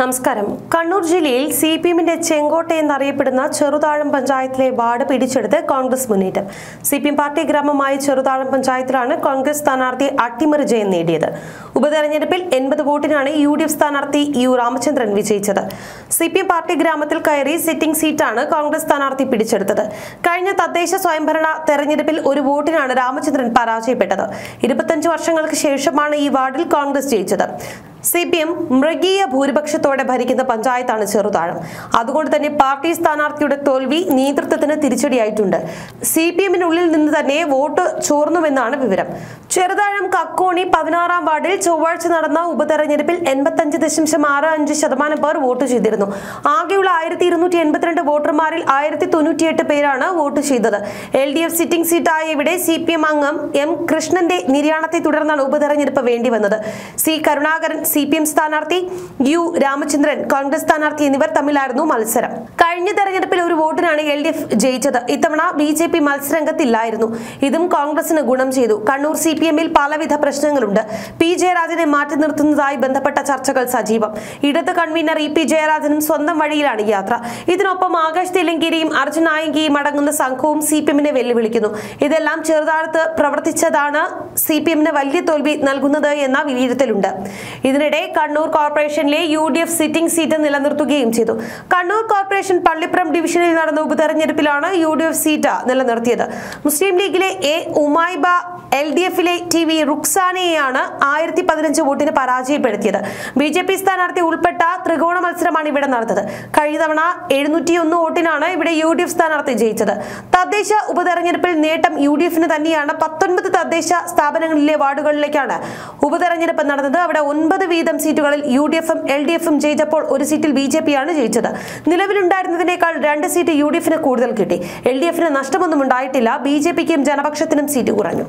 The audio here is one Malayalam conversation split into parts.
നമസ്കാരം. കണ്ണൂർ ജില്ലയിൽ സി പി എമ്മിന്റെ ചെങ്കോട്ട എന്നറിയപ്പെടുന്ന ചെറുതാഴം പഞ്ചായത്തിലെ വാർഡ് പിടിച്ചെടുത്ത് കോൺഗ്രസ് മുന്നേറ്റം. സി പി എം പാർട്ടി ഗ്രാമമായ ചെറുതാഴം പഞ്ചായത്തിലാണ് കോൺഗ്രസ് സ്ഥാനാർത്ഥി അട്ടിമറി ജയം നേടിയത്. ഉപതെരഞ്ഞെടുപ്പിൽ എൺപത് വോട്ടിനാണ് യു ഡി എഫ് സ്ഥാനാർത്ഥി യു രാമചന്ദ്രൻ വിജയിച്ചത്. സി പി എം പാർട്ടി ഗ്രാമത്തിൽ കയറി സിറ്റിംഗ് സീറ്റാണ് കോൺഗ്രസ് സ്ഥാനാർത്ഥി പിടിച്ചെടുത്തത്. കഴിഞ്ഞ തദ്ദേശ സ്വയംഭരണ തെരഞ്ഞെടുപ്പിൽ ഒരു വോട്ടിനാണ് രാമചന്ദ്രൻ പരാജയപ്പെട്ടത്. ഇരുപത്തഞ്ച് വർഷങ്ങൾക്ക് ശേഷമാണ് ഈ വാർഡിൽ കോൺഗ്രസ് ജയിച്ചത്. സി പി എം മൃഗീയ ഭൂരിപക്ഷത്തോടെ ഭരിക്കുന്ന പഞ്ചായത്താണ് ചെറുതാഴം. അതുകൊണ്ട് തന്നെ പാർട്ടി സ്ഥാനാർത്ഥിയുടെ തോൽവി നേതൃത്വത്തിന് തിരിച്ചടിയായിട്ടുണ്ട്. സി പി എമ്മിനുള്ളിൽ നിന്ന് തന്നെ വോട്ട് ചോർന്നുവെന്നാണ് വിവരം. ചെറുതാഴം കക്കോണി പതിനാറാം വാർഡിൽ ചൊവ്വാഴ്ച നടന്ന ഉപതെരഞ്ഞെടുപ്പിൽ എൺപത്തഞ്ച് ദശാംശം ആറ് അഞ്ച് ശതമാനം പേർ വോട്ട് ചെയ്തിരുന്നു. ആകെയുള്ള ആയിരത്തി ഇരുന്നൂറ്റി എൺപത്തിരണ്ട് വോട്ടർമാരിൽ ആയിരത്തി തൊണ്ണൂറ്റിയെട്ട് പേരാണ് വോട്ട് ചെയ്തത്. എൽ ഡി എഫ് സിറ്റിംഗ് സീറ്റായ ഇവിടെ സി പി എം അംഗം എം കൃഷ്ണന്റെ നിര്യാണത്തെ തുടർന്നാണ് ഉപതെരഞ്ഞെടുപ്പ് വേണ്ടി വന്നത് C Karunakaran C P M സ്ഥാനാർത്ഥി യു രാമചന്ദ്രൻ കോൺഗ്രസ് സ്ഥാനാർത്ഥി എന്നിവർ തമ്മിലായിരുന്നു മത്സരം. കഴിഞ്ഞ തെരഞ്ഞെടുപ്പിൽ ഒരു വോട്ടിനാണ് എൽ ഡി എഫ് ജയിച്ചത്. ഇത്തവണ ബി ജെ പി മത്സരരംഗത്തില്ലായിരുന്നു ഇതും കോൺഗ്രസിന് ഗുണം ചെയ്തു. കണ്ണൂർ സി പി എമ്മിൽ പലവിധ പ്രശ്നങ്ങളുണ്ട്. പി ജയരാജനെ മാറ്റി നിർത്തുന്നതായി ബന്ധപ്പെട്ട ചർച്ചകൾ സജീവം. ഇടത് കൺവീനർ ഇ പി ജയരാജനും സ്വന്തം വഴിയിലാണ് യാത്ര. ഇതിനൊപ്പം ആകാശ് തെലങ്കിരിയും അർജുൻ നായങ്കിയും അടങ്ങുന്ന സംഘവും സി പി എമ്മിനെ വെല്ലുവിളിക്കുന്നു. ഇതെല്ലാം ചെറുതാഴത്ത് പ്രവർത്തിച്ചതാണ് സി പി എമ്മിന് വലിയ തോൽവി നൽകുന്നത് എന്ന വിലയിരുത്തലുണ്ട്. ഇതിനിടെ കണ്ണൂർ കോർപ്പറേഷനിലെ U D F sitting seat നിലനിർത്തുകയും ചെയ്തു. കണ്ണൂർ കോർപ്പറേഷൻ പള്ളിപ്പുറം ഡിവിഷനിൽ നടന്ന ഉപതെരഞ്ഞെടുപ്പിലാണ് യു ഡി എഫ് സീറ്റ് നിലനിർത്തിയത്. മുസ്ലിം ലീഗിലെ എ ഉമായിബ എൽ ഡി എഫിലെ ടി വി റുക്സാനെയാണ് ആയിരത്തി പതിനഞ്ച് വോട്ടിന് പരാജയപ്പെടുത്തിയത്. ബി ജെ പി സ്ഥാനാർത്ഥി ഉൾപ്പെട്ട ത്രികോണ മത്സരമാണ് ഇവിടെ നടന്നത്. കഴിഞ്ഞ തവണ എഴുന്നൂറ്റിയൊന്ന് വോട്ടിനാണ് ഇവിടെ യു ഡി എഫ് സ്ഥാനാർത്ഥി ജയിച്ചത്. തദ്ദേശ ഉപതെരഞ്ഞെടുപ്പിൽ നേട്ടം യു ഡി എഫിന് തന്നെയാണ് പത്തൊൻപത് തദ്ദേശ സ്ഥാപനങ്ങളിലെ വാർഡുകളിലേക്കാണ് ഉപതെരഞ്ഞെടുപ്പ് നടന്നത്. അവിടെ ഒൻപത് വീതം സീറ്റുകളിൽ യു ഡി എഫും എൽ ഡി എഫും ജയിച്ചപ്പോൾ ഒരു സീറ്റിൽ ബി ജെ പിയാണ് ജയിച്ചത്. നിലവിലുണ്ടായിരുന്നതിനേക്കാൾ രണ്ട് സീറ്റ് യു ഡി എഫിന് കൂടുതൽ കിട്ടി. എൽ ഡി എഫിന് നഷ്ടമൊന്നും ഉണ്ടായിട്ടില്ല. ബി ജെ പിക്കും ജനപക്ഷത്തിനും സീറ്റ് കുറഞ്ഞു.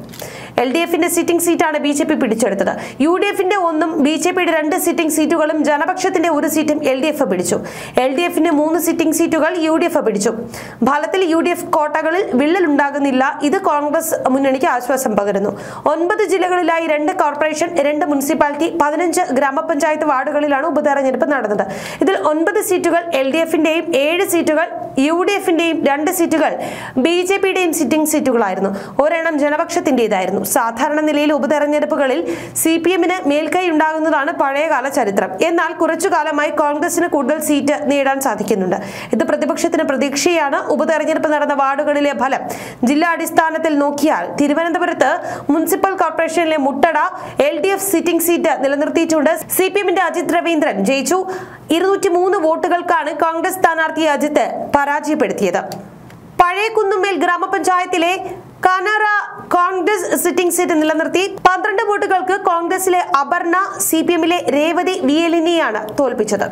എൽ ഡി എഫിന്റെ സിറ്റിംഗ് സീറ്റാണ് ബി ജെ പി പിടിച്ചെടുത്തത്. യു ഡി എഫിന്റെ ഒന്നും ബി ജെ പിയുടെ രണ്ട് സിറ്റിംഗ് സീറ്റുകളും ജനപക്ഷത്തിന്റെ ഒരു സീറ്റും എൽ ഡി എഫ് പിടിച്ചു. എൽ ഡി എഫിന്റെ മൂന്ന് സിറ്റിംഗ് സീറ്റുകൾ യു ഡി എഫ് പിടിച്ചു. ഫലത്തിൽ യു ഡി എഫ് കോട്ടകളിൽ വിള്ളലുണ്ടാകുന്നില്ല. ഇത് കോൺഗ്രസ് മുന്നണിക്ക് ആശ്വാസം പകരുന്നു. ഒൻപത് ജില്ലകളിലായി രണ്ട് കോർപ്പറേഷൻ രണ്ട് മുനിസിപ്പാലിറ്റി പതിനഞ്ച് ഗ്രാമപഞ്ചായത്ത് വാർഡുകളിലാണ് ഉപതെരഞ്ഞെടുപ്പ് നടന്നത്. ഇതിൽ ഒൻപത് സീറ്റുകൾ എൽ ഡി എഫിന്റെയും ഏഴ് സീറ്റുകൾ യു ഡി എഫിന്റെയും രണ്ട് സീറ്റുകൾ ബി ജെ പിയുടെയും സിറ്റിംഗ് സീറ്റുകളായിരുന്നു. ഒരെണ്ണം ജനപക്ഷത്തിന്റേതായിരുന്നു. സാധാരണ നിലയിൽ ഉപതെരഞ്ഞെടുപ്പുകളിൽ സി പി എമ്മിന് മേൽക്കൈ ഉണ്ടാകുന്നതാണ് പഴയകാല ചരിത്രം. എന്നാൽ കുറച്ചു കാലമായി കോൺഗ്രസിന് കൂടുതൽ സീറ്റ് നേടാൻ സാധിക്കുന്നുണ്ട്. ഇത് പ്രതിപക്ഷത്തിന് പ്രതീക്ഷയാണ്. ഉപതെരഞ്ഞെടുപ്പ് നടന്ന വാർഡുകളിലെ ഫലം. ജില്ലാ അടിസ്ഥാനത്തിൽ നോക്കിയാൽ തിരുവനന്തപുരത്ത് മുനിസിപ്പൽ കോർപ്പറേഷനിലെ Muttada L D F sitting seat നിലനിർത്തിയിട്ടുണ്ട്. C P എമ്മിന്റെ അജിത് രവീന്ദ്രൻ ജയിച്ചു. ഇരുന്നൂറ്റി മൂന്ന് വോട്ടുകൾക്കാണ് കോൺഗ്രസ് സ്ഥാനാർത്ഥി അജിത്ത് പരാജയപ്പെടുത്തിയത്. പഴയ കുന്നുമേൽ ഗ്രാമപഞ്ചായത്തിലെ കനറ കോൺഗ്രസ് സിറ്റിംഗ് സീറ്റ് നിലനിർത്തി. പന്ത്രണ്ട് വോട്ടുകൾക്ക് കോൺഗ്രസിലെ അപർണ സി പി എമ്മിലെ രേവതി വിയലിനെയാണ് തോൽപ്പിച്ചത്.